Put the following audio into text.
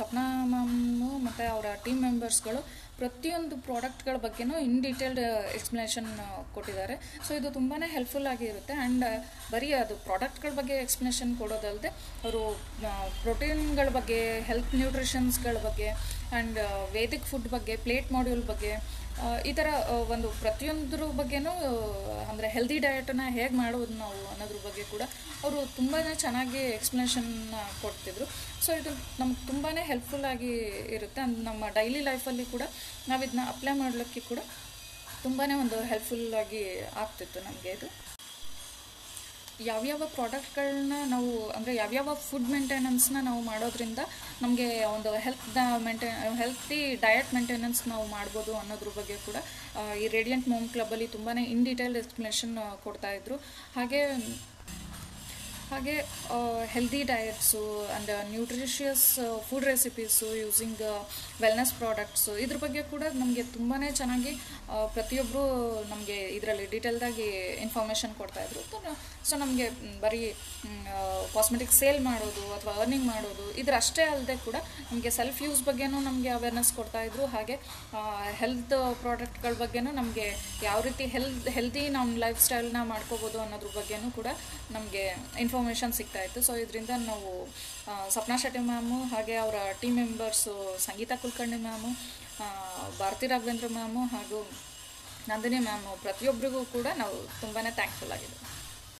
Sapna ma'am ಮತ್ತು ಅವರ team ಮೆಂಬರ್ಸ್ಗಳು ಪ್ರತಿಯೊಂದು ಪ್ರಾಡಕ್ಟ್ಗಳ ಬಗ್ಗೆನೂ ಇನ್ ಡೀಟೇಲ್ಡ್ ಎಕ್ಸ್ಪ್ಲನೇಷನ್ ಕೊಟ್ಟಿದ್ದಾರೆ. ಸೊ ಇದು ತುಂಬಾ ಹೆಲ್ಪ್ಫುಲ್ ಆಗಿರುತ್ತೆ. ಆ್ಯಂಡ್ ಬರೀ ಅದು ಪ್ರಾಡಕ್ಟ್ಗಳ ಬಗ್ಗೆ ಎಕ್ಸ್ಪ್ಲನೇಷನ್ ಕೊಡೋದಲ್ಲದೆ ಅವರು ಪ್ರೋಟೀನ್ಗಳ ಬಗ್ಗೆ ಹೆಲ್ತ್ ನ್ಯೂಟ್ರಿಷನ್ಸ್ಗಳ ಬಗ್ಗೆ ಆ್ಯಂಡ್ ವೇದಿಕ್ ಫುಡ್ ಬಗ್ಗೆ ಪ್ಲೇಟ್ ಮಾಡ್ಯೂಲ್ ಬಗ್ಗೆ ಈ ಥರ ಒಂದು ಪ್ರತಿಯೊಂದ್ರ ಬಗ್ಗೆನೂ ಅಂದರೆ ಹೆಲ್ದಿ ಡಯಟನ್ನು ಹೇಗೆ ಮಾಡೋದು ನಾವು ಅನ್ನೋದ್ರ ಬಗ್ಗೆ ಕೂಡ ಅವರು ತುಂಬಾ ಚೆನ್ನಾಗಿ ಎಕ್ಸ್ಪ್ಲನೇಷನ್ನ ಕೊಡ್ತಿದ್ರು. ಸೊ ಇದು ನಮ್ಗೆ ತುಂಬಾ ಹೆಲ್ಪ್ಫುಲ್ ಆಗಿ ಇರುತ್ತೆ. ಅಂದ್ರೆ ನಮ್ಮ ಡೈಲಿ ಲೈಫಲ್ಲಿ ಕೂಡ ನಾವು ಇದನ್ನ ಅಪ್ಲೈ ಮಾಡಲಿಕ್ಕೆ ಕೂಡ ತುಂಬಾ ಒಂದು ಹೆಲ್ಪ್ಫುಲ್ ಆಗಿ ಆಗ್ತಿತ್ತು ನಮಗೆ ಇದು. ಯಾವ್ಯಾವ ಪ್ರಾಡಕ್ಟ್ಗಳನ್ನ ನಾವು, ಅಂದರೆ ಯಾವ್ಯಾವ ಫುಡ್ ಮೇಂಟೆನೆನ್ಸ್ನ ನಾವು ಮಾಡೋದ್ರಿಂದ ನಮಗೆ ಒಂದು ಹೆಲ್ತ್ ಮೇಂಟೆ ಹೆಲ್ತಿ ಡಯಟ್ ಮೇಂಟೆನೆನ್ಸ್ ನಾವು ಮಾಡ್ಬೋದು ಅನ್ನೋದ್ರ ಬಗ್ಗೆ ಕೂಡ ಈ ರೇಡಿಯಂಟ್ ಮೋಮ್ ಕ್ಲಬ್ಬಲ್ಲಿ ತುಂಬಾ ಇನ್ ಡೀಟೇಲ್ ಎಕ್ಸ್ಪ್ಲನೇಷನ್ ಕೊಡ್ತಾಯಿದ್ರು ಹಾಗೆ ಹಾಗೆ healthy diets and nutritious food recipes using wellness products ಇದ್ರ ಬಗ್ಗೆ ಕೂಡ ನಮಗೆ ತುಂಬಾ ಚೆನ್ನಾಗಿ ಪ್ರತಿಯೊಬ್ಬರು ನಮಗೆ ಇದರಲ್ಲಿ ಡೀಟೇಲ್ದಾಗಿ ಇನ್ಫಾರ್ಮೇಷನ್ ಕೊಡ್ತಾಯಿದ್ರು ಸೊ ನಮಗೆ ಬರೀ ಕಾಸ್ಮೆಟಿಕ್ ಸೇಲ್ ಮಾಡೋದು ಅಥವಾ ಅರ್ನಿಂಗ್ ಮಾಡೋದು, ಇದರಷ್ಟೇ ಅಲ್ಲದೆ ಕೂಡ ನಮಗೆ ಸೆಲ್ಫ್ ಯೂಸ್ ಬಗ್ಗೆನೂ ನಮಗೆ ಅವೇರ್ನೆಸ್ ಕೊಡ್ತಾಯಿದ್ರು ಹಾಗೆ ಹೆಲ್ತ್ ಪ್ರಾಡಕ್ಟ್ಗಳ ಬಗ್ಗೆನೂ ನಮಗೆ ಯಾವ ರೀತಿ ಹೆಲ್ತ್ ಹೆಲ್ದಿ ನಮ್ಮ ಲೈಫ್ ಸ್ಟೈಲ್ನ ಮಾಡ್ಕೋಬೋದು ಅನ್ನೋದ್ರ ಬಗ್ಗೆನೂ ಕೂಡ ನಮಗೆ ಇನ್ಫಾರ್ಮೇಷನ್ ಸಿಗ್ತಾ ಇತ್ತು. ಸೊ ಇದರಿಂದ ನಾವು ಸಪ್ನಾ ಶೆಟ್ಟಿ ಮ್ಯಾಮು ಹಾಗೆ ಅವರ team members Sangeetha Kulkarni ma'am Bharathi Raghavendra ma'am ಹಾಗೂ ನಂದಿನಿ ಮ್ಯಾಮು ಪ್ರತಿಯೊಬ್ಬರಿಗೂ ಕೂಡ ನಾವು ತುಂಬಾ ಥ್ಯಾಂಕ್ಫುಲ್ ಆಗಿದ್ದೀವಿ.